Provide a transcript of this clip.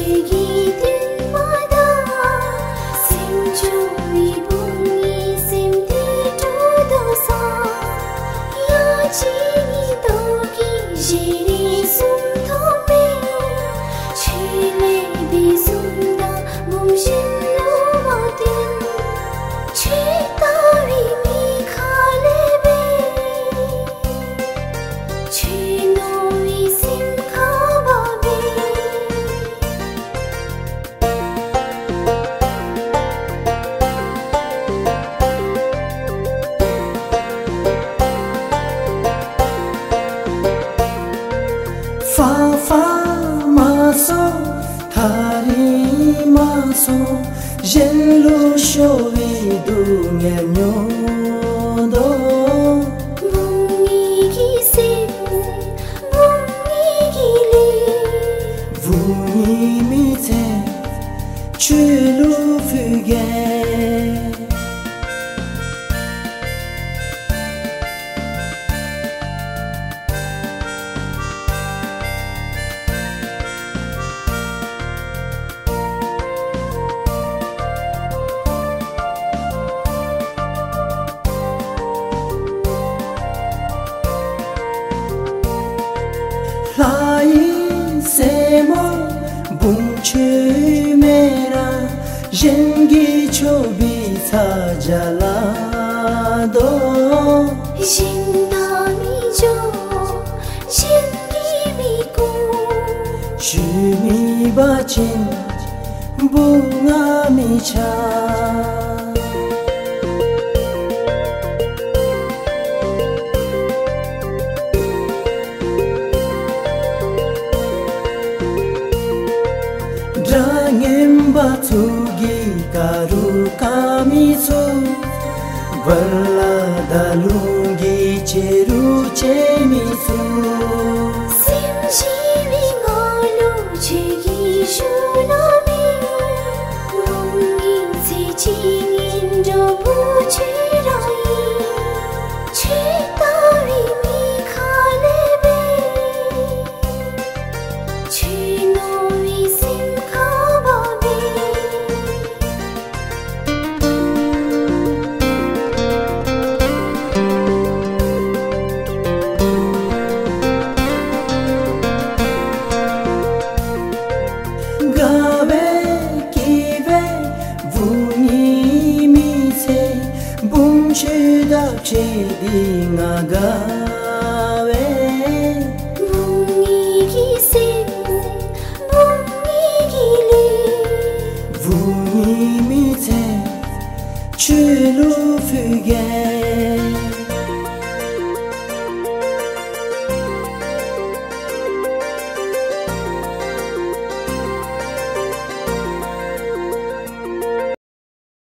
You. naso Jello shovi dunga nyodo. Vungi kisimse, vungi gili Vungi mite, chulu fugen jengi cho bi sa jala do 신남이 죠 신기미고 chu mi ba chin bung a mi cha kamizu Berla dalungi cheru cemisu Bung che da che di nga gawe 뭉이 기세 뭉이 길이 Vuni mi te chu lu fu ge